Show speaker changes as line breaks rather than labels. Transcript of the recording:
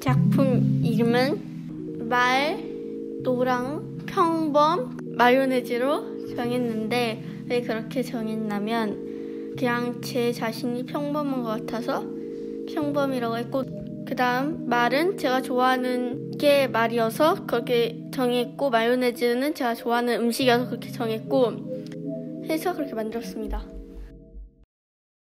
작품 이름은 말, 노랑, 평범, 마요네즈로 정했는데 왜 그렇게 정했냐면 그냥 제 자신이 평범한 것 같아서 평범이라고 했고 그 다음 말은 제가 좋아하는 게 말이어서 그렇게 정했고 마요네즈는 제가 좋아하는 음식이어서 그렇게 정했고 해서 그렇게 만들었습니다.